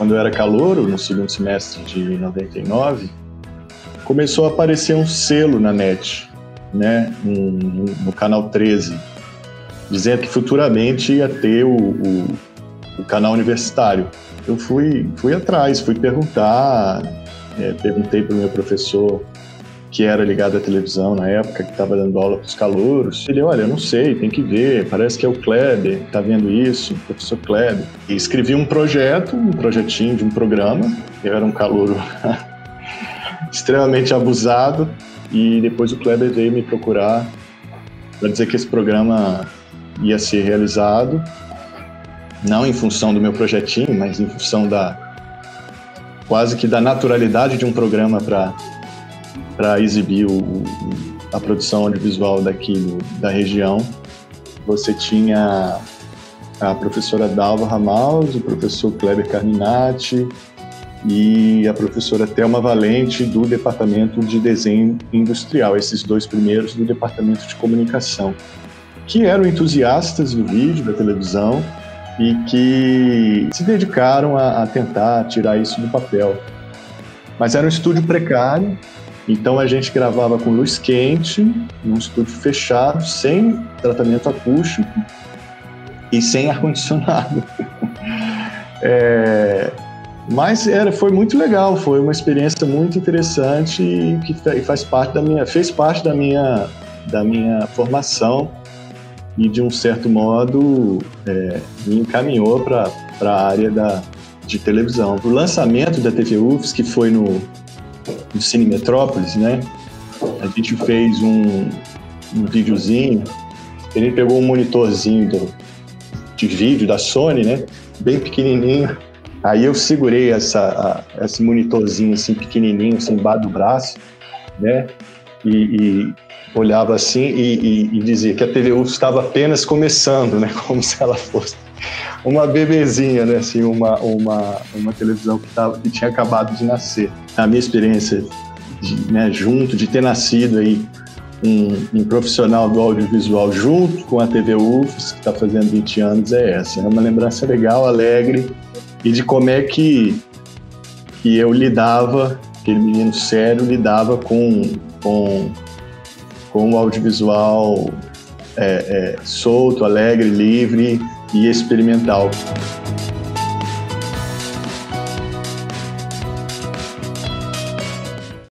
quando eu era calouro, no segundo semestre de 99, começou a aparecer um selo na net, né, no, no canal 13, dizendo que futuramente ia ter o, o, o canal universitário. Eu fui, fui atrás, fui perguntar, é, perguntei para o meu professor que era ligado à televisão na época, que estava dando aula para os calouros. Ele, olha, eu não sei, tem que ver, parece que é o Kleber, está vendo isso, o professor Kleber. E escrevi um projeto, um projetinho de um programa, eu era um calouro extremamente abusado, e depois o Kleber veio me procurar para dizer que esse programa ia ser realizado, não em função do meu projetinho, mas em função da quase que da naturalidade de um programa para para exibir o, a produção audiovisual daqui da região. Você tinha a professora Dalva Ramaus, o professor Kleber Carminati e a professora Thelma Valente do Departamento de Desenho Industrial, esses dois primeiros do Departamento de Comunicação, que eram entusiastas do vídeo, da televisão e que se dedicaram a, a tentar tirar isso do papel. Mas era um estúdio precário, então a gente gravava com luz quente, num estúdio fechado, sem tratamento acústico e sem ar-condicionado. é, mas era, foi muito legal, foi uma experiência muito interessante e que faz parte da minha, fez parte da minha, da minha formação e de um certo modo é, me encaminhou para a área da, de televisão. O lançamento da TV UFS, que foi no do Cine Metrópolis, né? A gente fez um, um videozinho, ele pegou um monitorzinho do, de vídeo da Sony, né? Bem pequenininho. Aí eu segurei essa, a, esse monitorzinho assim pequenininho, assim, embaixo do braço, né? E, e olhava assim e, e, e, dizia que a TV UFS estava apenas começando, né? Como se ela fosse uma bebezinha, né? Assim, uma, uma, uma televisão que, tava, que tinha acabado de nascer. A minha experiência de, né, junto, de ter nascido aí um, um, profissional do audiovisual junto com a TV UFS, que está fazendo 20 anos, é essa. É uma lembrança legal, alegre, e de como é que, que eu lidava, aquele menino sério lidava com, com, com o audiovisual é, é, solto, alegre, livre, e experimental.